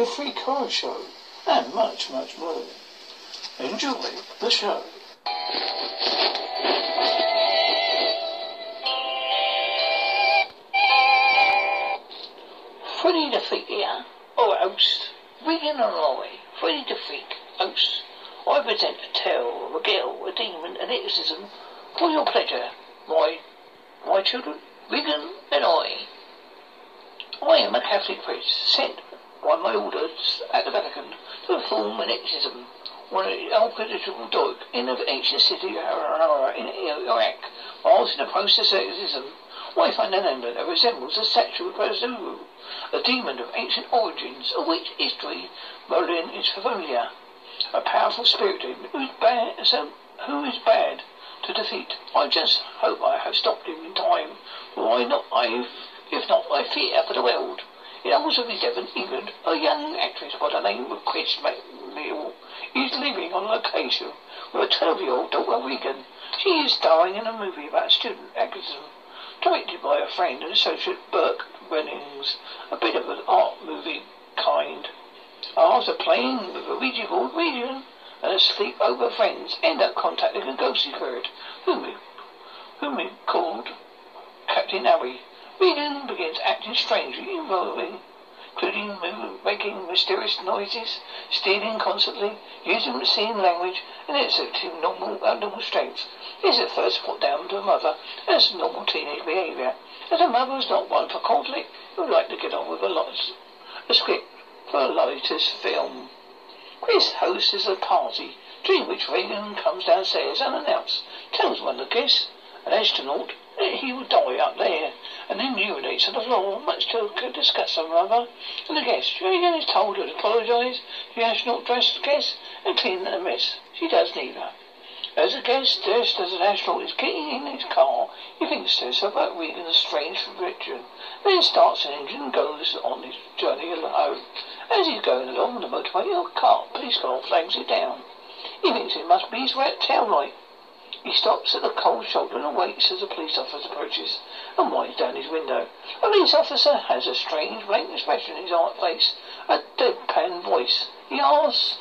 the free car show, and much, much more. Enjoy the show. Freddy the Freak here, or host. Regan and I, Freddy the Freak, host. I present a tale a girl, a demon, an exorcism, for your pleasure, my, my children, Regan and I. I am a Catholic priest, sent by my orders at the Vatican to perform an exorcism on an alchemical dog in an ancient city in Iraq. Whilst in the process of exorcism, I find an emblem that resembles a statue of Pazuzu, a demon of ancient origins, of which history Merlin is familiar. A powerful spirit who is bad, so, who is bad to defeat. I just hope I have stopped him in time, I not I if not I fear for the world. In Aldersley, Devon, England, a young actress by the name of Chris MacNeil is living on location with a 12-year-old daughter, Regan. She is starring in a movie about student activism, directed by a friend and associate, Burke Dennings, a bit of an art movie kind. After playing with a Ouija board, Regan and her sleepover friends end up contacting a ghostly spirit, whom we, whom we called Captain Harry. Regan begins acting strangely, involving including making mysterious noises, stealing constantly, using obscene language, and exhibiting normal, uh, abnormal strength. This is at first put down to a mother as normal teenage behaviour. As a mother is not one for conflict, who would like to get on with a lot a script for a latest film. Chris hosts is a party, during which Regan comes downstairs unannounced, tells one of the guests, an astronaut, eh, he will die up there, and then urinates on the floor, much to disgust some other. And the guest, Regan is told to apologise to the astronaut dressed guest and clean the mess. She does neither. As the guest dressed as an astronaut is getting in his car, he thinks to himself about a strange prediction. Then starts an engine and goes on his journey alone. As he's going along the motorway, oh, a car, police car flags it down. He thinks it must be his red tail light. He stops at the cold shoulder and waits as a police officer approaches and winds down his window. The police officer has a strange, blank expression in his face, a deadpan voice. He asks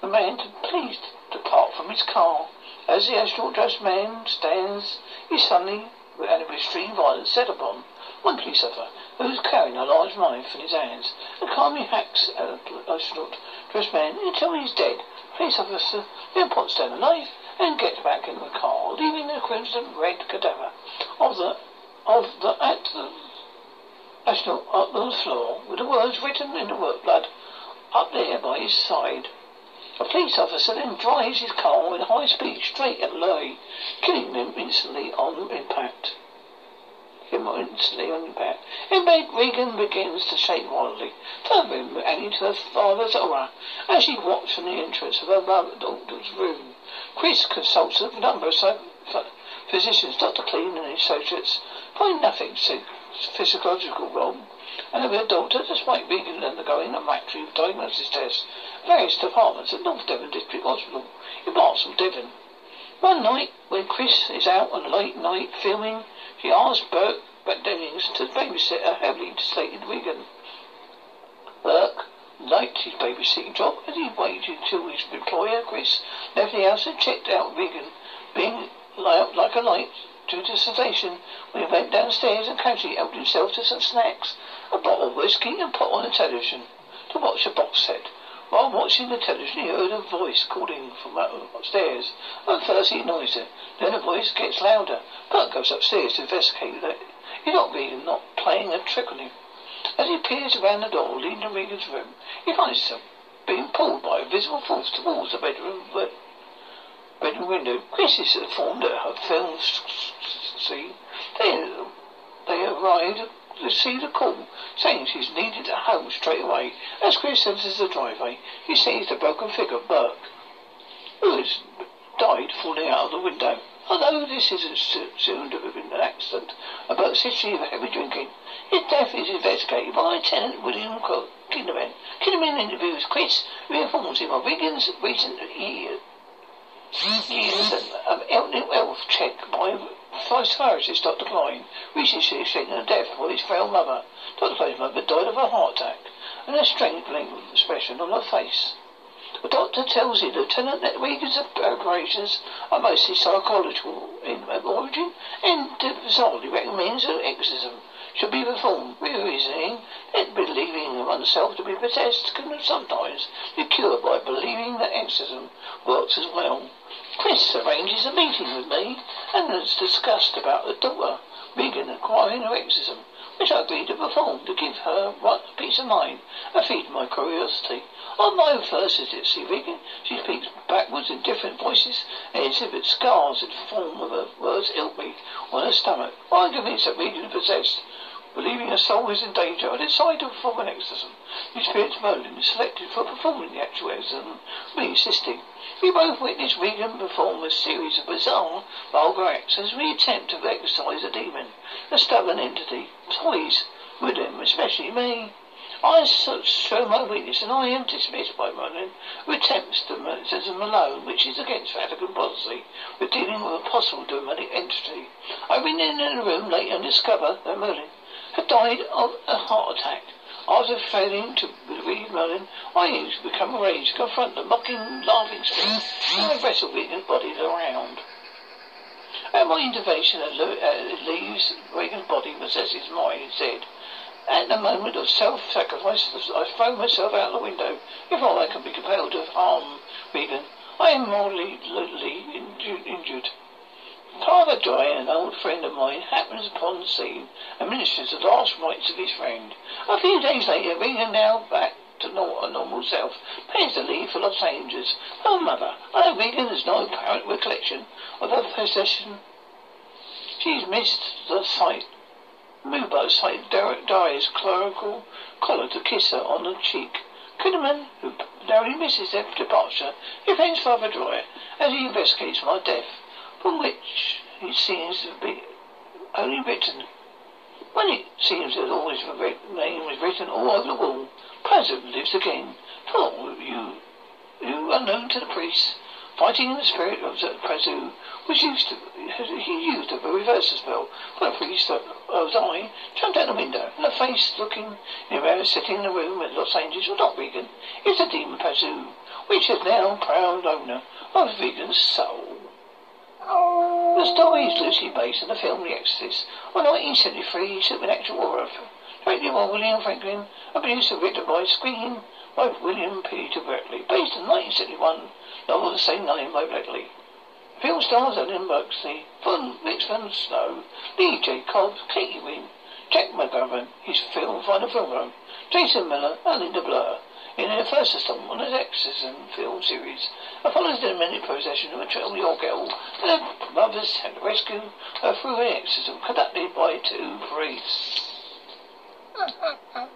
the man to please depart from his car. As the astronaut-dressed man stands, he suddenly, and with extreme violence, set upon one police officer who is carrying a large knife in his hands and calmly hacks at the astronaut-dressed man until he is dead. Police officer then puts down the knife and gets back in the car, leaving the crimson red cadaver of the of the at the up on the floor with the words written in the work blood up there by his side. A police officer then drives his car with high speed straight at Larry, killing him instantly on impact. Him instantly on impact. In bed, Regan begins to shake wildly, turbing Annie to her father's horror as she watched from the entrance of her mother daughter's room. Chris consults a number of physicians, Dr. Klein and his associates, find nothing physiological wrong. And of her daughter, despite being undergoing a maternity diagnosis test, various departments at North Devon District Hospital in Barnstaple, Devon. One night, when Chris is out on a late night filming, she asks Burke Dennings to babysit a heavily sedated Regan. Burke liked his babysitting job as he waited until his employer, Chris, left the house and checked out Regan, being up like a light due to sedation he went downstairs and casually helped himself to some snacks, a bottle of whiskey and put on the television to watch a box set. While watching the television, he heard a voice calling from upstairs. At first he ignored it. Then the voice gets louder. Bert goes upstairs to investigate that he's not being not playing a trick on him. As he peers around the door leading to Regan's room, he finds himself being pulled by a visible force towards the bedroom uh, bedroom window. Chris is informed that her film scene. They, they arrived to see the call, saying she's needed at home straight away. As Chris enters the driveway, he sees the broken figure Burke, who has died falling out of the window. Although this isn't assumed to have been an accident, Burke's history of heavy drinking, his death is investigated by Lieutenant William Kinderman. Kinderman interviews Chris, who him of Regan's recent years of health check by physiologist Dr. Klein, recently stating the death of his frail mother. Dr. Klein's mother died of a heart attack. and a strangling expression on her face. Doctor tells you, Lieutenant, that Regan's operations are mostly psychological in origin and bizarrely recommends that exorcism should be performed, reasoning that believing oneself to be possessed can sometimes be cured by believing that exorcism works as well. Chris arranges a meeting with me and has discussed about the daughter, Regan, acquiring her exorcism which I agreed to perform to give her what peace of mind and feed my curiosity. On my first visit, see Regan, she speaks backwards in different voices and exhibits scars in the form of her words help me on her stomach. I'm convinced that Regan is possessed. Believing her soul is in danger, I decide to perform an exorcism. The experienced Merlin is selected for performing the actual exorcism, me assisting. We both witness Regan perform a series of bizarre, vulgar acts as we attempt to exorcise a demon, a stubborn entity. Toys with him, especially me. I show my weakness, and I am dismissed by who attempts to murder Malone, which is against Vatican policy. We're dealing with a possible demonic entity. I went in the room late and discover that Merlin had died of a heart attack. After failing to read Merlin, I used to become enraged confront the mocking, laughing spirit and wrestle Regan's bodies around. At my intervention, uh, leaves Regan's body possesses mine instead. At the moment of self-sacrifice, I throw myself out the window. If all I can be compelled to harm Regan, I am mortally injured. Father Joy, an old friend of mine, happens upon the scene and ministers the last rites of his friend. A few days later, Regan now back to a normal self, pays to leave for Los Angeles. Oh, mother, I Regan has no apparent recollection of her possession. She's missed the sight Mubo sight dies clerical collar to kiss her on the cheek. Kinderman, who narrowly misses their departure, defends Father Dyer as he investigates my death, from which he seems to be only written. When it seems that all his name was written all over the wall, President lives again. For you, you unknown to the priests, Fighting in the spirit of Prezu was used to, he used a reverse spell for a priest of I jumped out the window, and the face looking in mirror sitting in the room at Los Angeles was not Regan. It was the demon Prezu, which is now proud owner of Regan's soul. The story is loosely based on the film The Exorcist, a 1973 supernatural horror directed by William Franklin and produced and written by Screen by William Peter Berkeley, based in 1971 novel of the same name by Blackley. Film stars Ellen Burksy, Von Rich Van Snow, Lee J. Cobb, Katie Winn, Jack McGovern, his film Final Film Home, Jason Miller, and Linda Blair. In their first installment on the Exorcism film series, follows the minute possession of a 12-year-old girl and her mother's attempt to rescue her through an exorcism conducted by two priests.